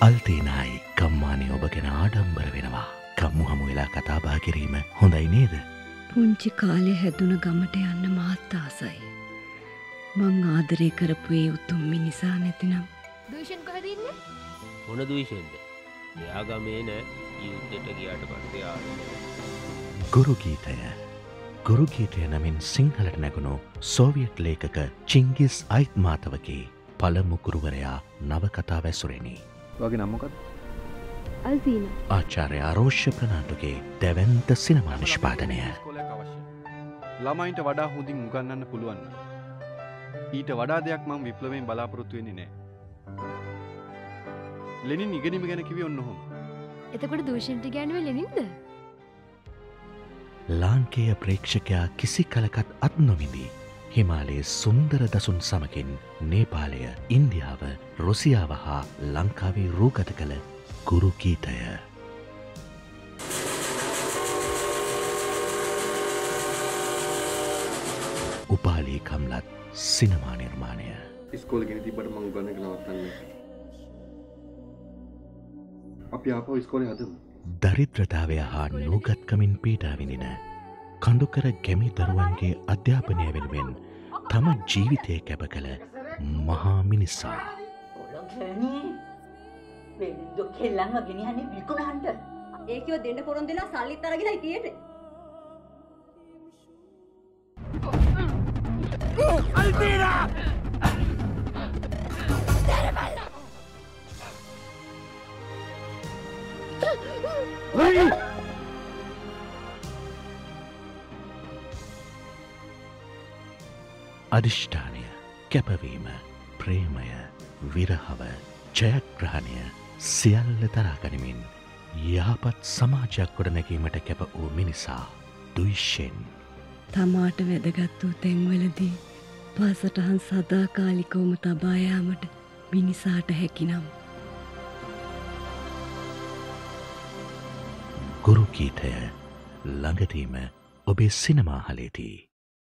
අල්තේනයි කම්මානය ඔබ ගැන ආඩම්බර වෙනවා. කම්මු හමු වෙලා කතාබා කිරීම හොඳයි නේද. පුංචි කාලෙ හැදුන ගමට යන්න මහත් ආසයි. මං ආදරය කරපු ඒ උතුම්මි නිසා නැතිනම් දූෂන් කොහදන්න මොන දවිශෙන්ද එයාගමේ නෑ යුද්ධට ගියාට පස්සේ ගුරුගීතය ගුරුගීතය නමින් සිංහලට නැගුණු සෝවියට් ලේකක චිංගිස් අයිත්මාතවගේ පළමුකුරුවරයා නවකතා වැසුරෙනි. වගේ නම්මොකත් අල්තිීන ආචාර්ය ආරෝෂ්‍ය ප්‍රනාටුගේ දැවන්ත සිනමා නිෂ්පාදනය. ළමයින්ට වඩා හොඳින් උගන්නන්න පුළුවන් ඊට වඩා දෙයක් මං විප්ලවෙන් බලාපොරොත්තු වෙන්නේ නෑ. ලෙනින් ඉගෙනීම ගැන කිවි ඔන්න හොම එතකොට දූෂන්ට ගැනුව ලෙනින්ද? ලාංකේය ප්‍රේක්ෂකයා කිසි කලකත් අත් නොවිඳී. හිමාලයේ සුන්දර දසුන් සමකින් නේපාලය ඉන්දියාව රුසියාව හා ලංකාවේ රූගත කළ ගුරුගීතය. උපාලී කම්ලත් සිනමා නිර්මාණය. ස්කෝල ගෙන තිබට මං ගන්න නවත්තන්න අපි ආපව ස්කෝලය හදමු දරිද්‍රතාවය හා නූගත්කමින් පීඩාවිඳින කඳුකර ගැමි දරුවන්ගේ අධ්‍යාපනය වෙනුවෙන් තම ජීවිතය කැප කළ මහා මිනිස්සා. වෙල්දො කෙල්ලන්ව ගෙනහන්නේ විකුණහන්ට ඒකව දෙන්න පොරොන් දෙලා සල්ලිත් අරගෙන තියට අධිෂ්ඨානය කැපවීම ප්‍රේමය විරහව ජයග්‍රහණය සියල්ල තරාගනිමින් යහපත් සමාජයක් ගොඩ නැගීමට කැප වූ මිනිසා දුයිෂෙන් තමාට වැදගත් වූ තැන්වලදී පාසටහන් සදාකාලිකෝම තබායාමට මිනිසාට හැකිනම්. ගුරුකීතය ළඟදීම ඔබේ සිනමාහලේදී.